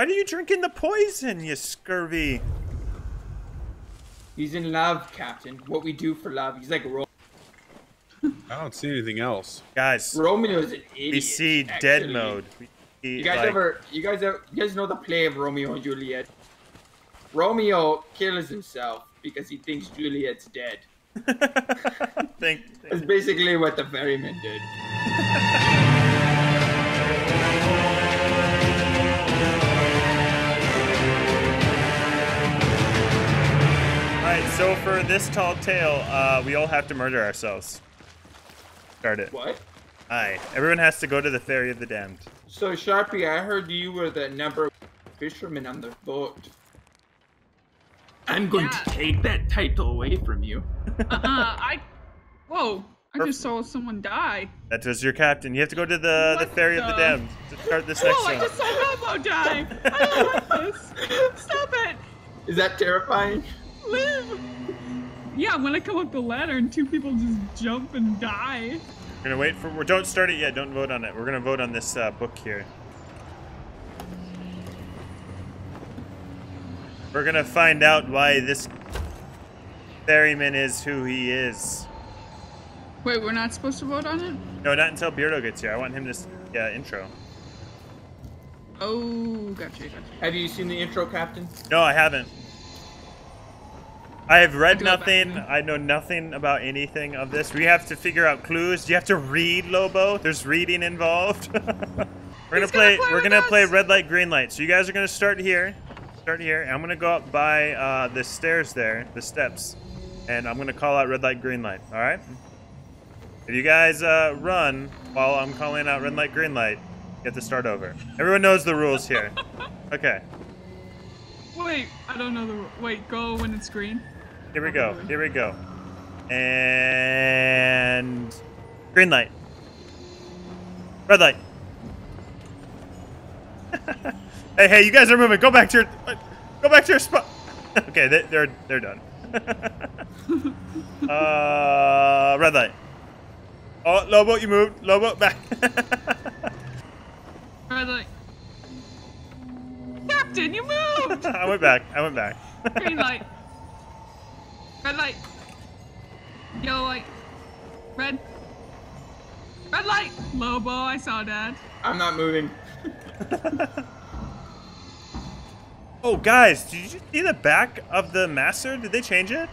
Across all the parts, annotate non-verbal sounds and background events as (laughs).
Why are you drinking the poison, you scurvy? He's in love, Captain. What we do for love. He's like Ro- I don't see anything else. Guys, Romeo is an idiot. we see dead mode. See, You guys like- ever? You guys ever? You guys know the play of Romeo and Juliet? Romeo kills himself because he thinks Juliet's dead. (laughs) Think, That's basically what the ferryman did. (laughs) so for this tall tale, uh, we all have to murder ourselves. Start it. What? Aye. Everyone has to go to the Ferry of the Damned. So Sharpie, I heard you were the number one fisherman on the boat. I'm going Yeah. to take that title away from you. Uh, (laughs) I. Whoa! I Perf- just saw someone die. That was your captain. You have to go to the, the What Ferry of the the- Damned to start this next Whoa! I one. just saw Robo die. (laughs) I don't like this. Stop it. Is that terrifying? Live. Yeah, when I come up the ladder and two people just jump and die. We're gonna wait for. we don't start it yet. Don't vote on it. We're gonna vote on this uh, book here. We're gonna find out why this ferryman is who he is. Wait, we're not supposed to vote on it? No, not until Beardo gets here. I want him to s- yeah intro. Oh, gotcha, gotcha. Have you seen the intro, Captain? No, I haven't. I have read nothing. I know nothing about anything of this. We have to figure out clues. You have to read Lobo. There's reading involved. (laughs) we're gonna He's play. gonna play we're gonna play red light, green light. So you guys are gonna start here. Start here. I'm gonna go up by uh, the stairs there, the steps, and I'm gonna call out red light, green light. All right. If you guys uh, run while I'm calling out red light, green light, you have to start over. Everyone knows the rules here. (laughs) Okay. Wait, I don't know the. Wait, go when it's green. Here we go. Here we go. And green light. Red light. (laughs) hey, hey, you guys are moving. Go back to your go back to your spot. (laughs) okay, they, they're they're done. (laughs) uh, red light. Oh, Lobo, you moved. Lobo, back. Red light. Captain, you moved. I went back. I went back. Green light. Red light. Yellow light. Red. Red light. Lobo, I saw that. I'm not moving. (laughs) oh, guys, did you see the back of the master? Did they change it?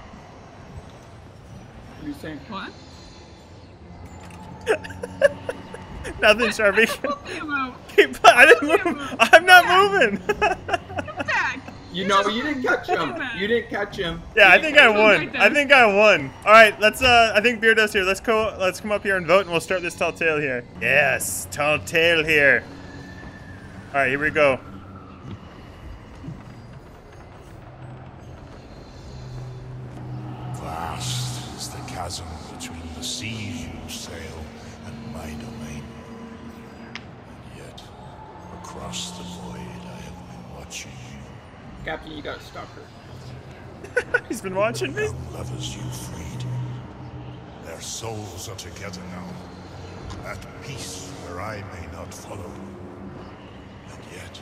What are you saying? What? (laughs) Nothing, Sharpie. What I (laughs) didn't move. I'm not moving. Come back. You know, you didn't catch him. You didn't catch him. yeah, I think I won. right. I think I won. All right, let's. Uh, I think Beardo's here. Let's go. Let's come up here and vote, and we'll start this tall tale here. Yes, tall tale here. All right, here we go. Vast is the chasm between the seas you sail and my domain. And yet, across the void, I have been watching you. Captain, you gotta stop her. (laughs) He's been watching me. Young lovers you freed. Their souls are together now, at peace where I may not follow. And yet,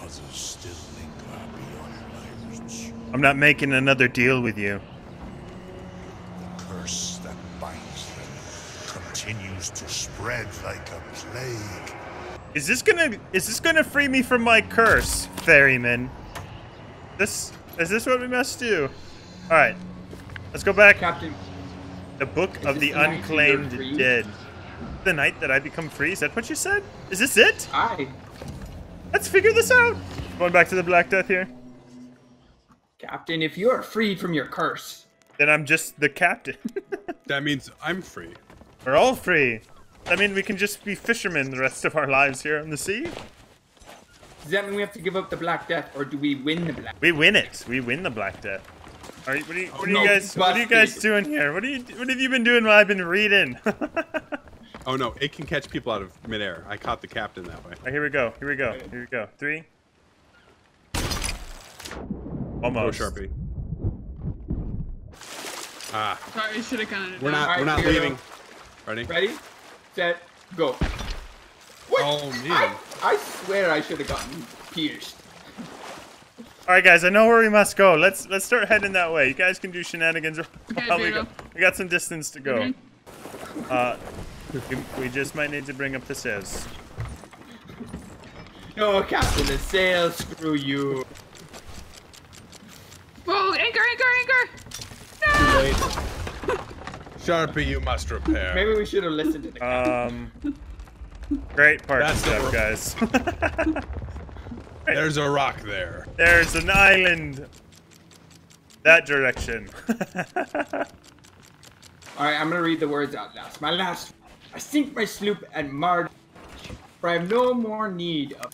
others still linger beyond my reach. I'm not making another deal with you. The curse that binds them continues to spread like a plague. Is this gonna? Is this gonna free me from my curse, ferryman? This is this what we must do? All right, let's go back. Captain, The book of the the unclaimed dead. The night that I become free. Is that what you said? Is this it? I, Let's figure this out. Going back to the Black Death here. Captain, if you are freed from your curse, Then I'm just the captain. (laughs) That means I'm free. We're all free. I mean, we can just be fishermen the rest of our lives here on the sea. Does that mean we have to give up the Black Death, or do we win the Black? We win it. We win the Black Death. All right, what are you, what are no, you guys? What are you guys doing here? What are you? What have you been doing while I've been reading? (laughs) Oh no, it can catch people out of midair. I caught the captain that way. Alright, here we go. Here we go. Here we go. Three. Oh, Almost. Sharpie. Ah, Sorry, I should have gone. we're not. Alright, we're not leaving. Ready? Ready, set, go. What? Oh, man. I, I swear I should have gotten pierced. All right, guys. I know where we must go. Let's let's start heading that way. You guys can do shenanigans. Okay, we, go. we got some distance to go. Okay. Uh, we, we just might need to bring up the sails. No, Captain, the sails. screw you. Whoa, anchor, anchor, anchor! Too late. (laughs) Sharpie, you must repair. Maybe we should have listened to the captain. Um, great party That's stuff, guys. (laughs) (laughs) There's a rock there. There's an island. That direction. (laughs) Alright, I'm gonna read the words out last. My last. I sink my sloop at Mard, for I have no more need of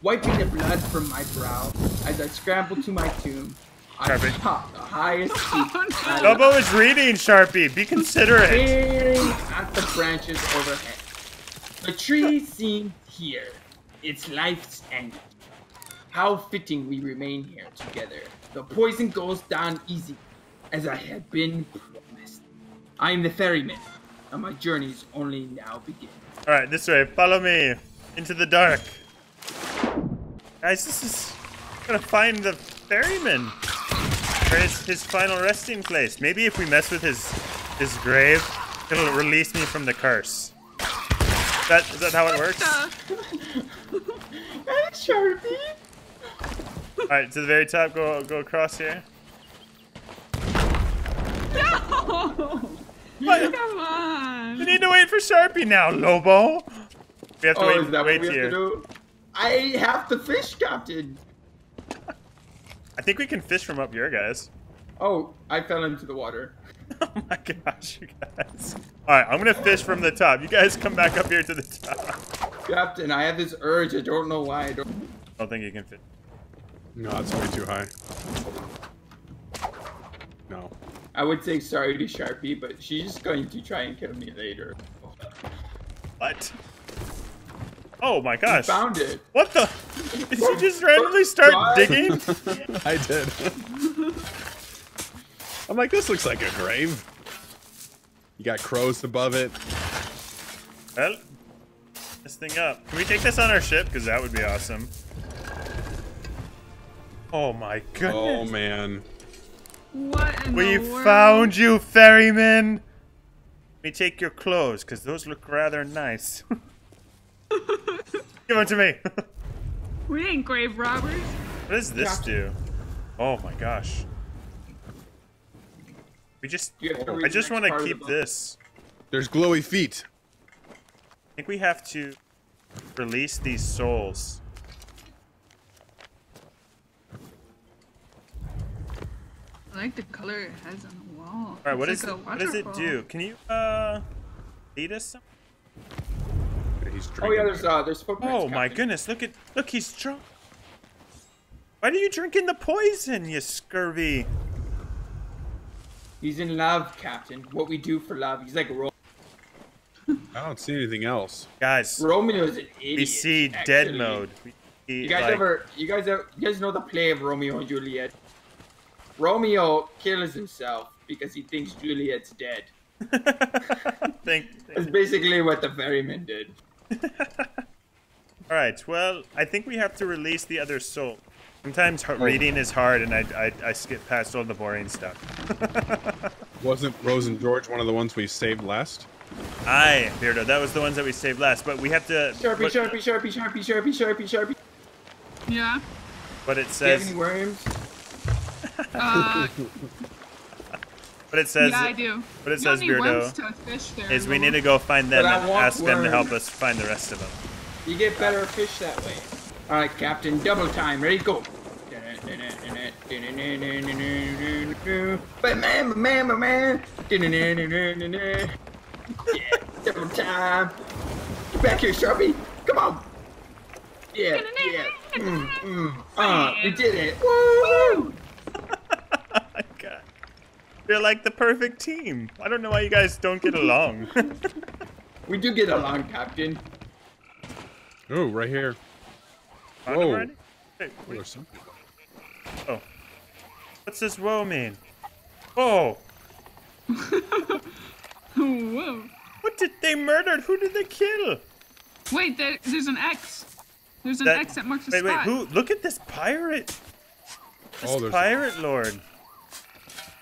wiping the blood from my brow as I scramble to my tomb. I Perfect. top the highest peak, Oh, no. I is reading, Sharpie. Be considerate. staring at the branches overhead. The tree seem here, its life's end. How fitting we remain here together. The poison goes down easy, as I had been promised. I am the ferryman, and my journeys only now begin. All right, this way. Follow me into the dark. Guys, this is gonna find the ferryman. Or his, his final resting place. Maybe if we mess with his his grave, it'll release me from the curse. Is that is that how it works? (laughs) Uh, Sharpie! All right, to the very top. Go go across here. no! What? Come on! We need to wait for Sharpie now, Lobo. We have to Oh, wait, is that wait what we here. have to do? I have to fish, Captain. (laughs) I think we can fish from up here, guys. Oh, I fell into the water. (laughs) Oh my gosh, you guys. All right, I'm gonna fish from the top. You guys come back up here to the top. Captain, I have this urge. I don't know why. I don't. I don't think you can fit. No, it's way too high. No. I would say sorry to Sharpie, but she's just going to try and kill me later. What? Oh my gosh. Found it. What the? (laughs) Did you just randomly start God. digging? (laughs) I did. I'm like, this looks like a grave. You got crows above it. Well, this thing up. Can we take this on our ship? Because that would be awesome. Oh my goodness. Oh man. What in we the world? found you, ferryman. Let me take your clothes, because those look rather nice. (laughs) Give them to me. (laughs) We ain't grave robbers. what does this Gotcha. do? Oh my gosh. We just. You have to I just want to part of the keep this. There's glowy feet. I think we have to release these souls. I like the color it has on the wall. All right, what like What does it do? Can you uh lead us? Some? He's Oh yeah, there's uh, there's footprints. Oh my Captain. goodness! Look at look, he's drunk. Why are you drinking the poison, you scurvy? He's in love, Captain. What we do for love. He's like Ro- I don't see anything else. Guys, Romeo's an idiot. we see dead mode. See, You guys like- ever? You guys ever? You guys know the play of Romeo and Juliet? Romeo kills himself because he thinks Juliet's dead. (laughs) Think. That's basically what the ferryman did. (laughs) All right. Well, I think we have to release the other soul. Sometimes reading is hard, and I, I I skip past all the boring stuff. (laughs) Wasn't Rose and George one of the ones we saved last? Aye, Beardo, that was the ones that we saved last. But we have to. Sharpie, what, Sharpie, Sharpie, Sharpie, Sharpie, Sharpie, Sharpie. Yeah. But it says... Do you have says. any worms? Uh, (laughs) What it says. yeah, I do. But it you says, don't need worms Beardo, to fish there. is we need to go find them But and want ask them to help us find the rest of them. You get better fish that way. All right, Captain. Double time. Ready? Go. But man, man, man, man. Yeah, double time. Get back here, Sharpie. Come on. Yeah, yeah. Mm, mm. Uh, we did it. Woo! My god. You're like the perfect team. I don't know why you guys don't get along. (laughs) We do get along, Captain. Oh, right here. Found them Whoa. already? Wait, Oh, wait, there's something. oh. What's this woe mean? Oh, (laughs) Whoa. what did they murder? Who did they kill? Wait, there, there's an X. There's an That- X that marks a Wait, wait, spot. who? Look at this pirate. This Oh, there's a- pirate lord.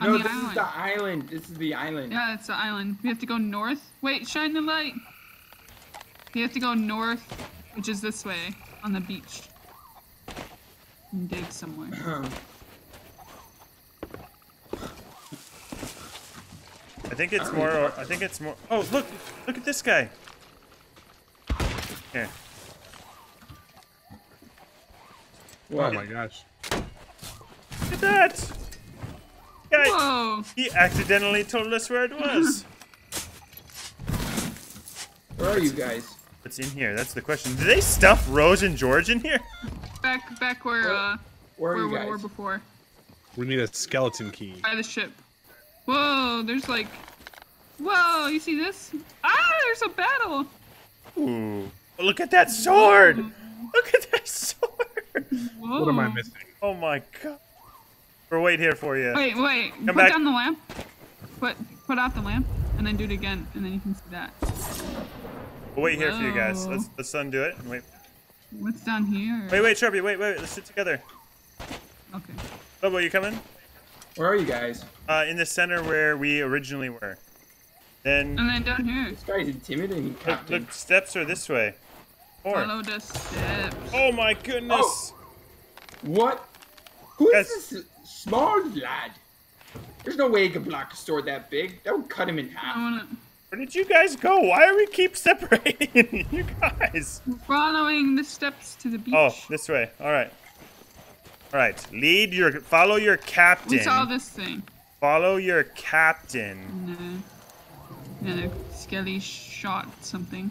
On no, the this island. is the island. This is the island. Yeah, it's the island. We have to go north. Wait, shine the light. We have to go north, which is this way, on the beach. And dig somewhere. I think it's more. I think it's more. Oh, look! Look at this guy. Here. What? Oh my gosh. Look at that. Guy, Whoa! he accidentally told us where it was. (laughs) Where are you guys? What's in here? That's the question. Did they stuff Rose and George in here? Back, back where, uh, Where where we guys? were before, We need a skeleton key. by the ship. Whoa! There's like, whoa! You see this? Ah! There's a battle. Ooh. Oh, look at that sword! Look at that (laughs) sword! Whoa! What am I missing? Oh my god. We're wait here for you. Wait, wait. put back. down the lamp. Put, put out the lamp, and then do it again, and then you can see that. We'll wait here for you guys. Let's let's undo it. and Wait. What's down here? Wait, wait, Sharpie, wait, wait, let's sit together. Okay. Lobo, you coming? Where are you guys? Uh, in the center where we originally were. Then And then down here. This guy's intimidating, look, Captain. look, steps are this way. Or Follow the steps. oh my goodness! What? Who is Yes. this small lad? There's no way he could block a sword that big. That would cut him in I half. Wanna Where did you guys go? Why are we keep separating? (laughs) you guys. We're following the steps to the beach. Oh, this way. All right. All right. Lead your. Follow your captain. we saw this thing. Follow your captain. And, uh, and skelly shot something.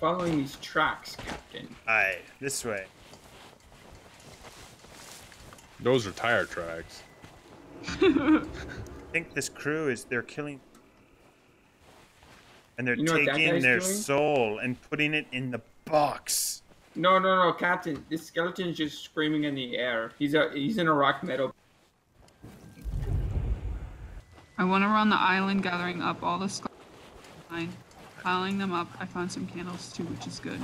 Following these tracks, Captain. Aye, this way. Those are tire tracks. (laughs) I think this crew is they're killing and they're You know taking their doing? soul and putting it in the box. No, no, no, Captain. This skeleton is just screaming in the air. He's a he's in a rock metal. I went around the island gathering up all the skulls. Piling them up, I found some candles too, which is good.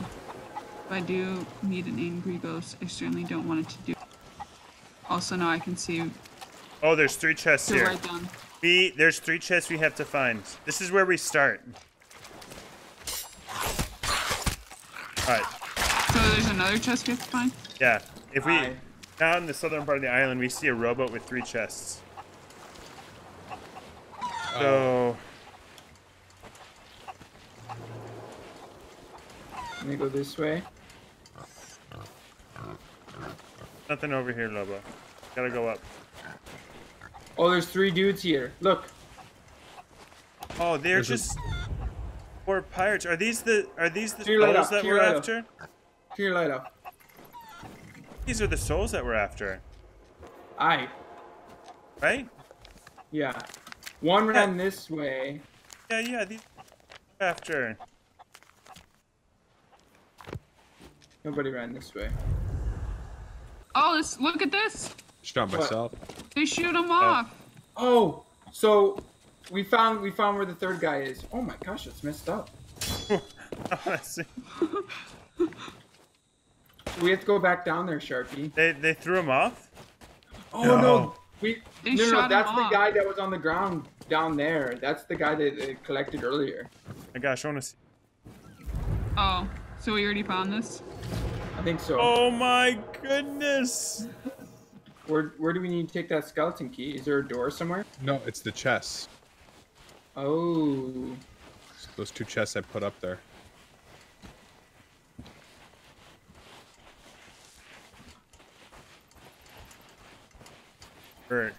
If I do meet an angry ghost, I certainly don't want it to do. Also, now I can see Oh, there's three chests here. right down. We there's three chests we have to find. This is where we start. Alright, So there's another chest we have to find. yeah. If we Aye. down in the southern part of the island we see a rowboat with three chests. Oh. So Let me go this way. nothing over here, Lobo. Gotta go up. Oh, there's three dudes here. Look. Oh, they're There's just four pirates. Are these the are these the Turn souls that turn we're your light up. after? Turn your light up. These are the souls that we're after, Aye. right? Yeah. One ran this way. Yeah, yeah, these are after. Nobody ran this way. Oh, this, look at this! Shot What? myself. They shoot him off. Oh, so we found we found where the third guy is. Oh my gosh, that's messed up. (laughs) We have to go back down there, Sharpie. they they threw him off. Oh No. no, we They no, no, shot him that's the off. guy that was on the ground down there. That's the guy that uh, collected earlier. My gosh, I want to see. Oh, so we already found this? I think so. Oh my goodness! Where where do we need to take that skeleton key? Is there a door somewhere? No, it's the chests. Oh, Those two chests I put up there. For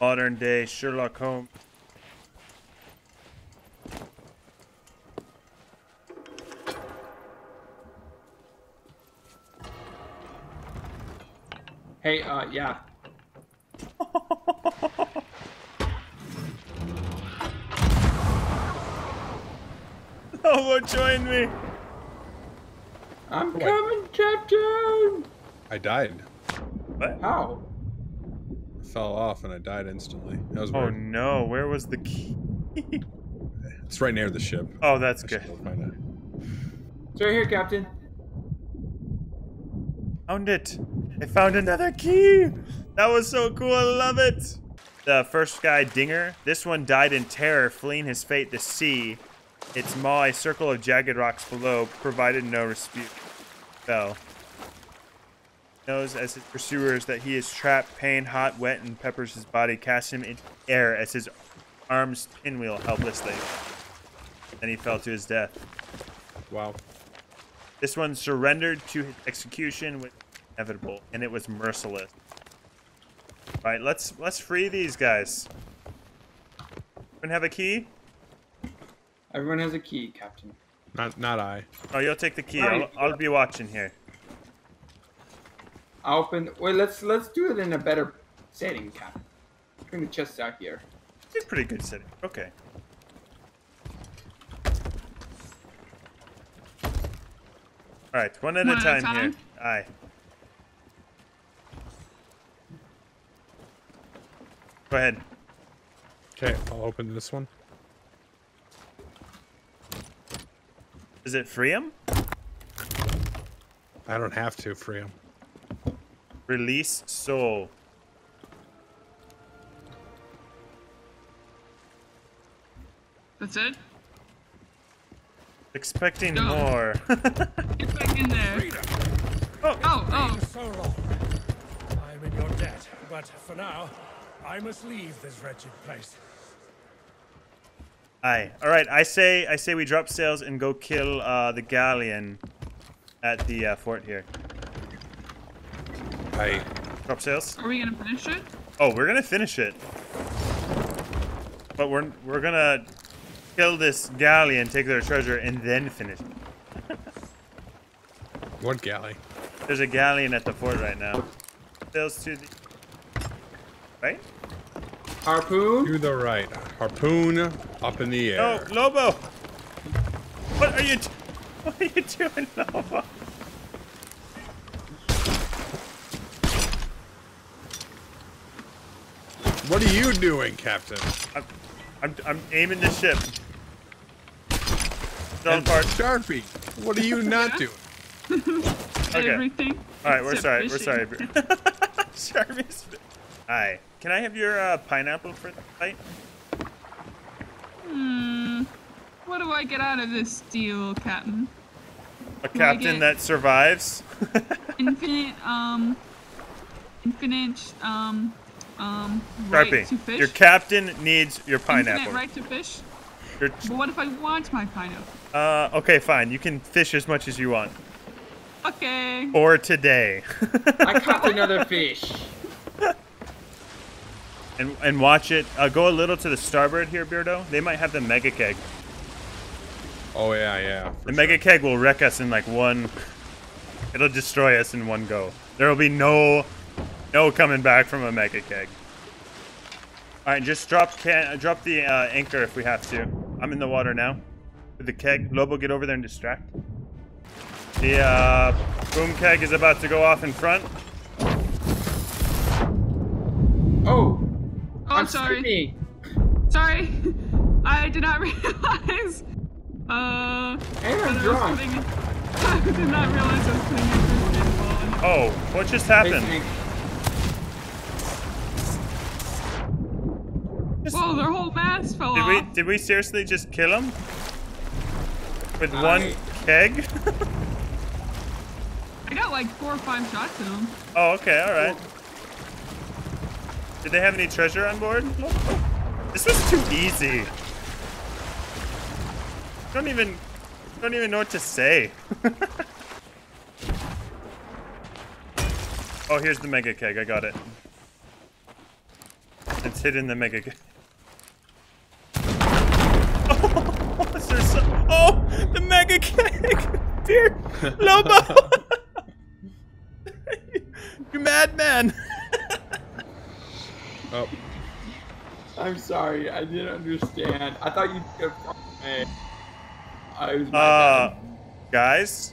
modern day Sherlock Holmes. Hey, uh, yeah. (laughs) Oh, join me. I'm coming, Captain. I died. What? How? I fell off and I died instantly. That was Oh weird. no, where was the key? (laughs) It's right near the ship. Oh, that's I good. find it. It's right here, Captain. Found it. I found another key. That was so cool. I love it. The first guy, Dinger, this one died in terror, fleeing his fate, the sea. Its maw, a circle of jagged rocks below, provided no respite. Fell. Knows as his pursuers that he is trapped, pain, hot, wet, and peppers his body, casts him into air as his arms pinwheel helplessly. Then he fell to his death. Wow. This one surrendered to his execution was inevitable, and it was merciless. All right, let's let's free these guys. Anyone have a key? Everyone has a key, Captain. Not not I. Oh, you'll take the key. All I'll. I'll be watching here. I'll open. Wait, let's let's do it in a better setting, Captain. Bring the chests out here. It's a pretty good setting. Okay. All right, one at One a a time, time? here. Aye. Go ahead. Okay, I'll open this one. Is it free him? I don't have to free him. Release soul. That's it. Expecting No. more. (laughs) Get back in there. oh, Oh, oh. so long. I'm in your debt, but for now, I must leave this wretched place. Aye. All right. I say I say we drop sails and go kill uh, the galleon at the uh, fort here. I Drop sails. Are we gonna finish it? Oh, we're gonna finish it. But we're we're gonna kill this galleon, take their treasure, and then finish. it. what galley? There's a galleon at the fort right now. Sails to the right. Harpoon. To the right. Harpoon up in the No, air. Lobo. What are you? d- What are you doing, Lobo? What are you doing, Captain? I'm, I'm, I'm aiming the ship. Still And apart. Sharpie, what are you (laughs) not doing? (laughs) Okay. Everything. All right, we're except sorry. We're sorry. (laughs) Sharpie's. Hi. Can I have your uh, pineapple for the fight? Hmm. What do I get out of this deal, Captain? A I captain that survives. (laughs) Infinite, um, infinite, um, um, right to fish. your captain needs your pineapple. Infinite pineapple. right to fish. Your- But what if I want my pineapple? uh, okay, fine. You can fish as much as you want. Okay. Or today. (laughs) I caught another fish. And and watch it. Uh, go a little to the starboard here, Beardo. They might have the mega keg. Oh yeah, yeah. The sure. mega keg will wreck us in like one. (laughs) It'll destroy us in one go. There will be no, no coming back from a mega keg. All right, just drop can drop the uh, anchor if we have to. I'm in the water now. With the keg, Lobo, get over there and distract. The uh, boom keg is about to go off in front. Oh, Oh, I'm sorry. sleeping. Sorry. (laughs) I did not (laughs) realize. Uh. And I'm I was drunk. putting (laughs) I did not realize I was putting it through the Oh, what just happened? Whoa, their whole mask fell Did we off. did we seriously just kill him? With I- one keg? I got like four or five shots in them. oh, okay, all right. Did they have any treasure on board? This was too easy. Don't even don't even know what to say. (laughs) oh, here's the mega keg. I got it. It's hidden in the mega keg. Oh, (laughs) is there oh, the mega keg! (laughs) Dear Lobo! you madman! Oh, I'm sorry, I didn't understand. I thought you took it. I was my Uh, guys,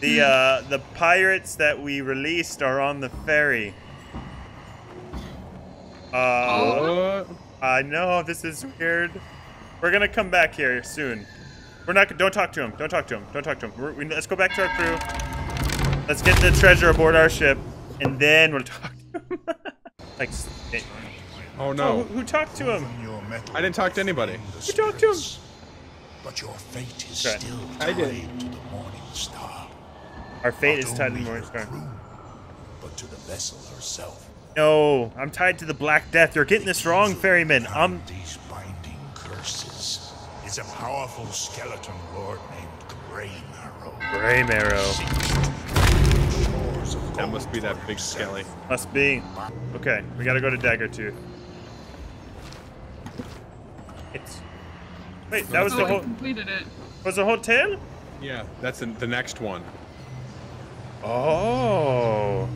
the uh, the pirates that we released are on the ferry. Uh, what? I know this is weird. We're gonna come back here soon. We're not. Don't talk to him. Don't talk to him. Don't talk to him. We're, we, let's go back to our crew. Let's get the treasure aboard our ship, and then we'll talk to him. (laughs) like, eh, Oh oh, no. who, who talked to him? Open your metal I didn't talk to anybody. gates You talked to him. But your fate is Okay. still I did. to the Morning Star. Our fate Not is tied to the Morningstar. crew, but to the vessel herself. No, I'm tied to the Black Death. You're getting this wrong, ferryman. Um, these binding curses is a powerful skeleton lord named Grey Marrow. Graymarrow. That must be that big skelly. Must be. Okay, we gotta go to Daggertooth. It's. Wait, that was oh, the whole. completed it. Was the whole hotel? Yeah, that's the, the next one. Oh.